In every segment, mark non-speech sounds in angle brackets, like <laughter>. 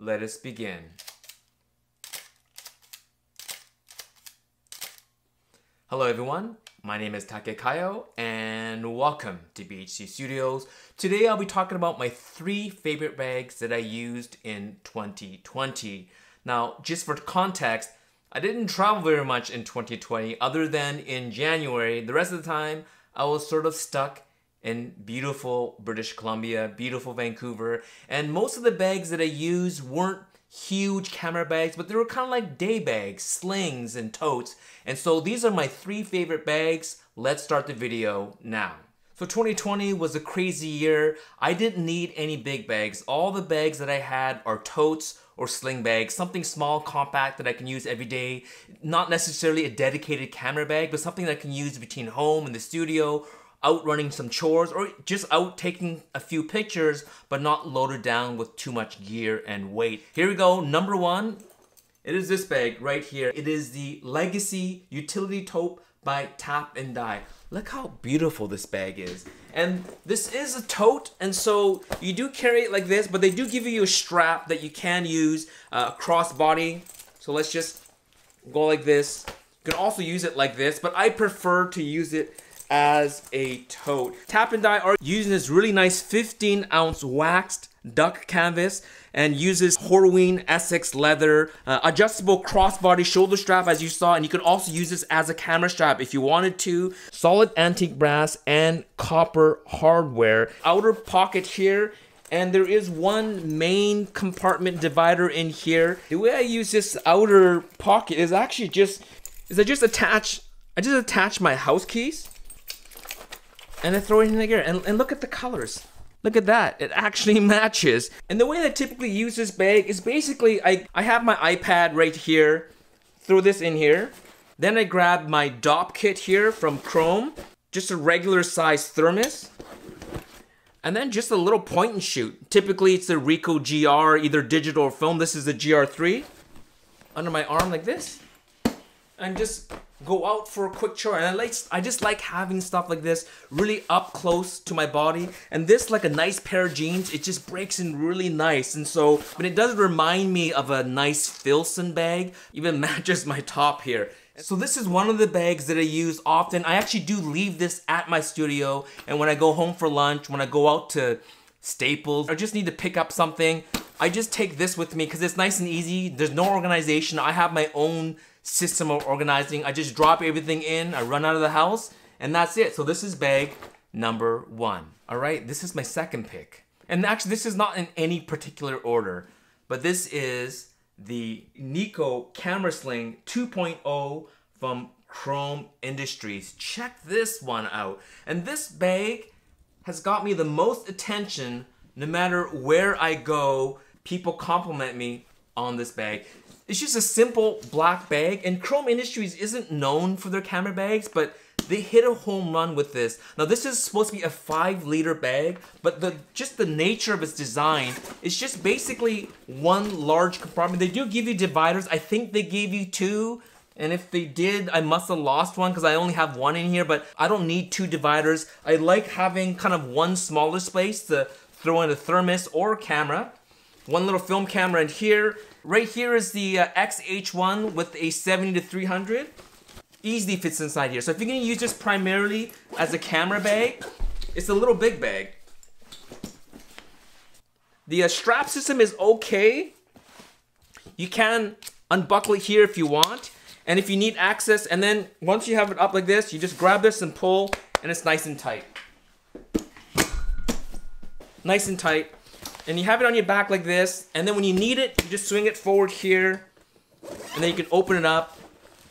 Let us begin. Hello everyone, my name is Take Kayo and welcome to BHC Studios. Today I'll be talking about my three favorite bags that I used in 2020. Now, just for context, I didn't travel very much in 2020 other than in January. The rest of the time, I was sort of stuck in beautiful British Columbia, beautiful Vancouver, and most of the bags that I used weren't huge camera bags, but they were kind of like day bags, slings, and totes. And so these are my three favorite bags. Let's start the video now. So 2020 was a crazy year. I didn't need any big bags. All the bags that I had are totes or sling bags, something small, compact that I can use every day. Not necessarily a dedicated camera bag, but something that I can use between home and the studio out running some chores or just out taking a few pictures but not loaded down with too much gear and weight. Here we go, number one, it is this bag right here. It is the Legacy Utility Tote by Tap and Dye. Look how beautiful this bag is. And this is a tote, and so you do carry it like this, but they do give you a strap that you can use uh, crossbody. So let's just go like this. You can also use it like this, but I prefer to use it as a tote. Tap and Dye are using this really nice 15 ounce waxed duck canvas and uses Horween Essex leather, uh, adjustable crossbody shoulder strap as you saw, and you can also use this as a camera strap if you wanted to. Solid antique brass and copper hardware. Outer pocket here and there is one main compartment divider in here. The way I use this outer pocket is actually just, is I just attach, I just attach my house keys and I throw it in here. And, and look at the colors. Look at that, it actually <laughs> matches. And the way I typically use this bag is basically, I, I have my iPad right here, throw this in here. Then I grab my DOP kit here from Chrome, just a regular size thermos. And then just a little point and shoot. Typically it's the Ricoh GR, either digital or film. This is the GR3. Under my arm like this. And just go out for a quick chore. And I like I just like having stuff like this really up close to my body. And this like a nice pair of jeans it just breaks in really nice. And so but it does remind me of a nice Filson bag. Even <laughs> matches my top here. So this is one of the bags that I use often. I actually do leave this at my studio. And when I go home for lunch when I go out to Staples I just need to pick up something. I just take this with me because it's nice and easy. There's no organization. I have my own system of organizing. I just drop everything in, I run out of the house, and that's it. So this is bag number one. All right, this is my second pick. And actually, this is not in any particular order, but this is the Niko Camera Sling 2.0 from Chrome Industries. Check this one out. And this bag has got me the most attention no matter where I go. People compliment me on this bag. It's just a simple black bag, and Chrome Industries isn't known for their camera bags, but they hit a home run with this. Now this is supposed to be a five liter bag, but the just the nature of its design is just basically one large compartment. They do give you dividers. I think they gave you two. And if they did, I must have lost one because I only have one in here, but I don't need two dividers. I like having kind of one smaller space to throw in a thermos or a camera. One little film camera in here, Right here is the uh, XH1 with a 70 to 300. Easily fits inside here. So if you're gonna use this primarily as a camera bag, it's a little big bag. The uh, strap system is okay. You can unbuckle it here if you want. And if you need access, and then once you have it up like this, you just grab this and pull, and it's nice and tight. Nice and tight and you have it on your back like this, and then when you need it, you just swing it forward here, and then you can open it up,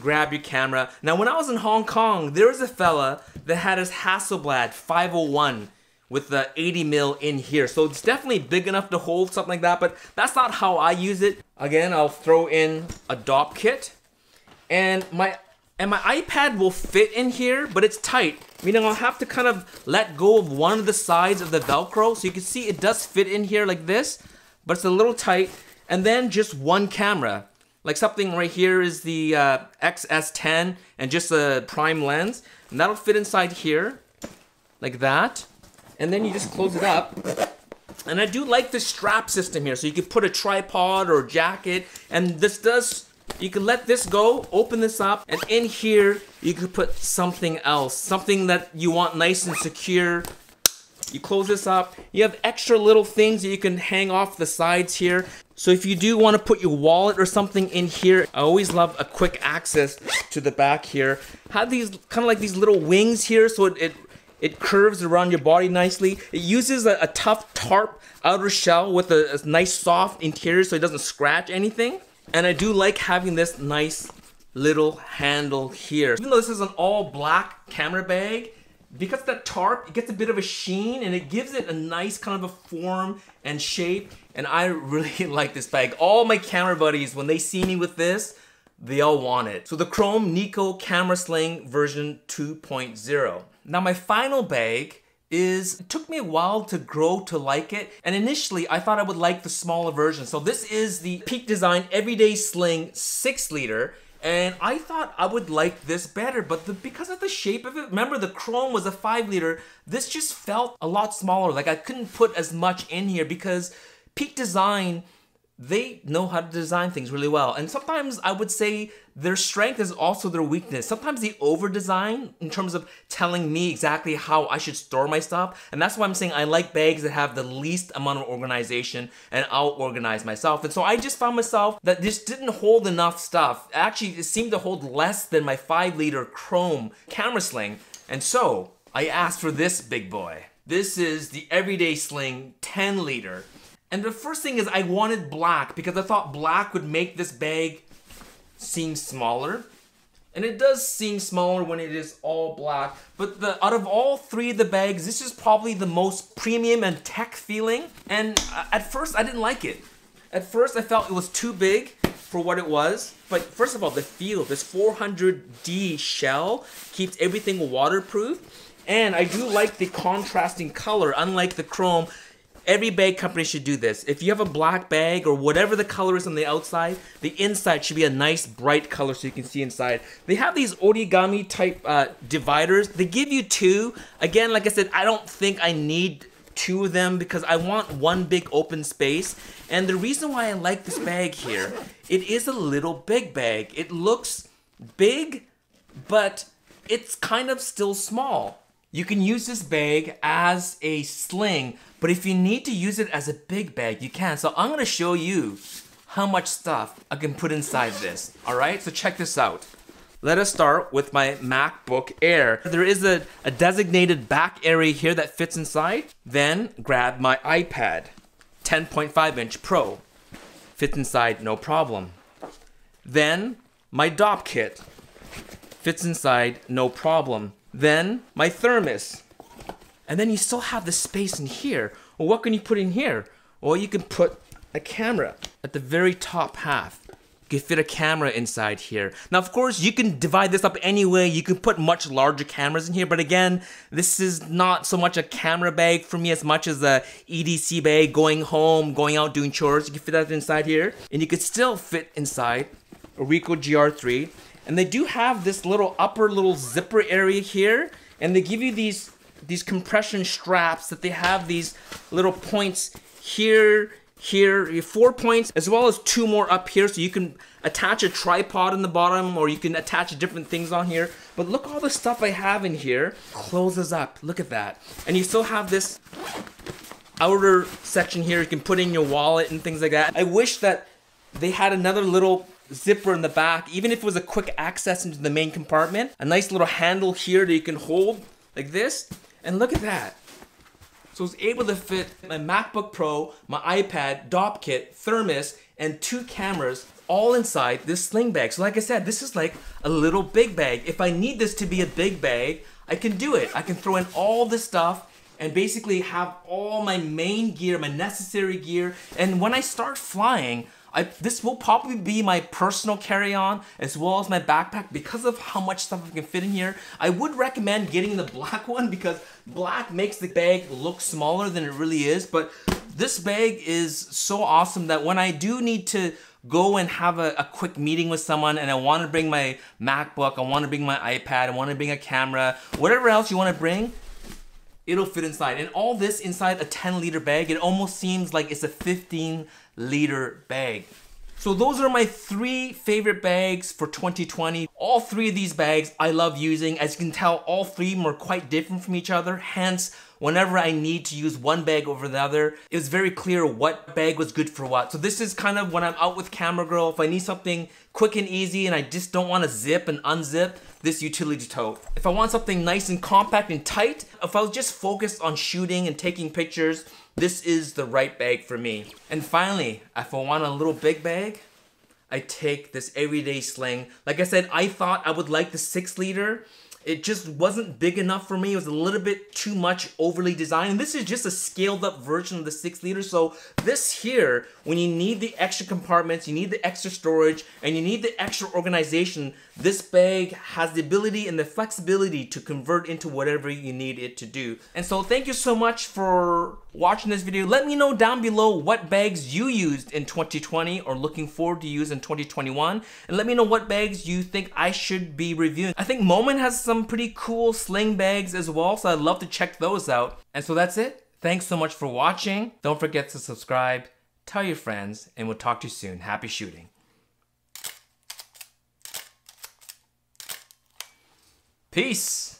grab your camera. Now, when I was in Hong Kong, there was a fella that had his Hasselblad 501 with the 80 mil in here. So it's definitely big enough to hold something like that, but that's not how I use it. Again, I'll throw in a DOP kit, and my and my iPad will fit in here, but it's tight. Meaning I'll have to kind of let go of one of the sides of the Velcro. So you can see it does fit in here like this, but it's a little tight. And then just one camera. Like something right here is the uh, XS10 and just a prime lens. And that'll fit inside here, like that. And then you just close it up. And I do like the strap system here. So you can put a tripod or a jacket and this does you can let this go, open this up, and in here, you could put something else, something that you want nice and secure. You close this up. You have extra little things that you can hang off the sides here. So if you do want to put your wallet or something in here, I always love a quick access to the back here. Have these kind of like these little wings here so it, it, it curves around your body nicely. It uses a, a tough tarp outer shell with a, a nice soft interior so it doesn't scratch anything. And I do like having this nice little handle here. Even though this is an all black camera bag, because that tarp, it gets a bit of a sheen and it gives it a nice kind of a form and shape. And I really <laughs> like this bag. All my camera buddies, when they see me with this, they all want it. So the Chrome Niko Camera Sling version 2.0. Now my final bag is it took me a while to grow to like it and initially I thought I would like the smaller version. So this is the Peak Design Everyday Sling 6 liter and I thought I would like this better but the, because of the shape of it remember the chrome was a 5 liter this just felt a lot smaller. Like I couldn't put as much in here because Peak Design they know how to design things really well. And sometimes I would say their strength is also their weakness. Sometimes they over design in terms of telling me exactly how I should store my stuff. And that's why I'm saying I like bags that have the least amount of organization and I'll organize myself. And so I just found myself that this didn't hold enough stuff. Actually, it seemed to hold less than my five liter chrome camera sling. And so I asked for this big boy. This is the Everyday Sling 10 liter. And the first thing is I wanted black because I thought black would make this bag seem smaller. And it does seem smaller when it is all black. But the out of all three of the bags, this is probably the most premium and tech feeling. And uh, at first, I didn't like it. At first, I felt it was too big for what it was. But first of all, the feel, this 400D shell keeps everything waterproof. And I do like the contrasting color, unlike the chrome Every bag company should do this. If you have a black bag or whatever the color is on the outside, the inside should be a nice bright color so you can see inside. They have these origami type uh, dividers. They give you two. Again, like I said, I don't think I need two of them because I want one big open space. And the reason why I like this bag here, it is a little big bag. It looks big, but it's kind of still small. You can use this bag as a sling, but if you need to use it as a big bag, you can. So I'm gonna show you how much stuff I can put inside this. All right, so check this out. Let us start with my MacBook Air. There is a, a designated back area here that fits inside. Then grab my iPad, 10.5 inch Pro. Fits inside, no problem. Then my DOP kit. Fits inside, no problem. Then my thermos. And then you still have the space in here. Well, what can you put in here? Well, you can put a camera at the very top half. You can fit a camera inside here. Now, of course, you can divide this up anyway. You can put much larger cameras in here, but again, this is not so much a camera bag for me as much as a EDC bag going home, going out doing chores. You can fit that inside here, and you could still fit inside a Ricoh GR3 and they do have this little upper little zipper area here and they give you these these compression straps that they have these little points here here eh, four points as well as two more up here. So you can attach a tripod in the bottom or you can attach different things on here. But look all the stuff I have in here closes up. Look at that. And you still have this outer section here you can put in your wallet and things like that. I wish that they had another little zipper in the back, even if it was a quick access into the main compartment. A nice little handle here that you can hold like this. And look at that. So I was able to fit my MacBook Pro, my iPad, DOP kit, thermos, and two cameras all inside this sling bag. So like I said, this is like a little big bag. If I need this to be a big bag, I can do it. I can throw in all this stuff and basically have all my main gear, my necessary gear. And when I start flying, I, this will probably be my personal carry-on as well as my backpack because of how much stuff I can fit in here. I would recommend getting the black one because black makes the bag look smaller than it really is, but this bag is so awesome that when I do need to go and have a, a, quick meeting with someone and I want to bring my MacBook, I want to bring my iPad, I want to bring a camera, whatever else you want to bring, it'll fit inside. And all this inside a 10 liter bag, it almost seems like it's a 15 liter bag. So those are my three favorite bags for 2020. All three of these bags I love using. As you can tell, all three of them are quite different from each other. Hence, whenever I need to use one bag over the other, it was very clear what bag was good for what. So this is kind of when I'm out with camera girl, if I need something quick and easy and I just don't want to zip and unzip, this utility tote. If I want something nice and compact and tight, if I was just focused on shooting and taking pictures, this is the right bag for me. And finally, if I want a little big bag, I take this everyday sling. Like I said, I thought I would like the six liter, it just wasn't big enough for me. It was a little bit too much overly designed. And this is just a scaled up version of the six liter. So this here, when you need the extra compartments, you need the extra storage, and you need the extra organization, this bag has the ability and the flexibility to convert into whatever you need it to do. And so thank you so much for watching this video. Let me know down below what bags you used in 2020 or looking forward to use in 2021. And let me know what bags you think I should be reviewing. I think Moment has some pretty cool sling bags as well, so I'd love to check those out. And so that's it. Thanks so much for watching. Don't forget to subscribe, tell your friends, and we'll talk to you soon. Happy shooting. Peace.